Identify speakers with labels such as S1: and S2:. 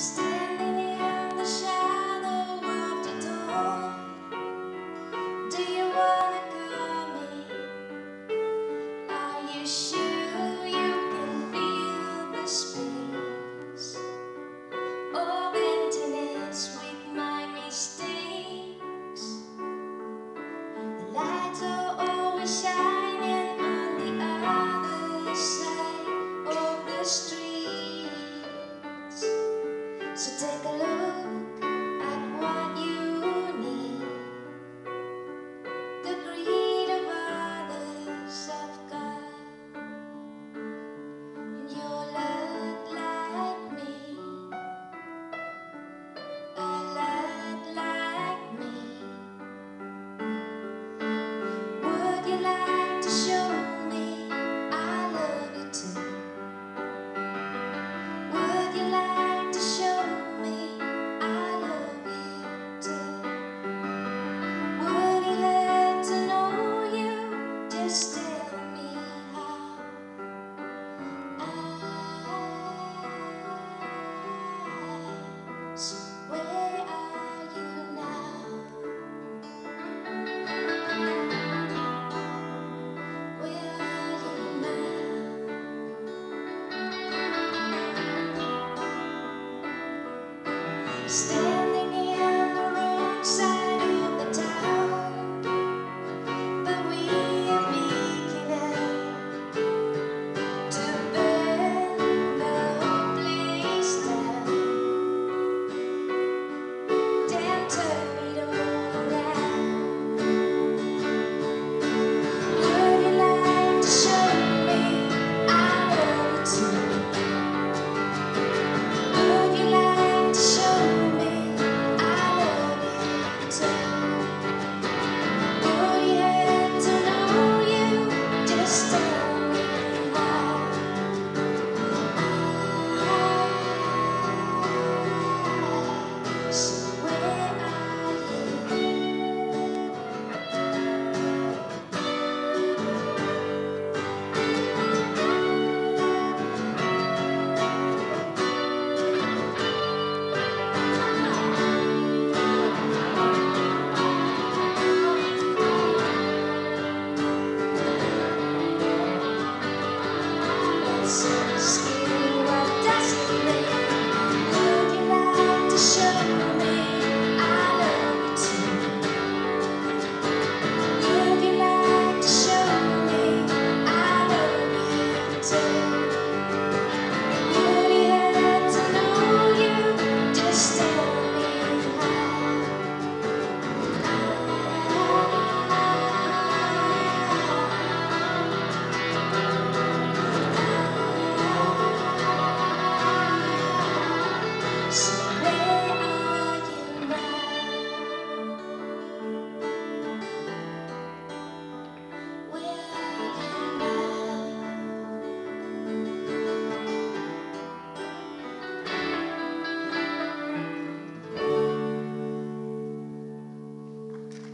S1: Standing take a look Standing Stay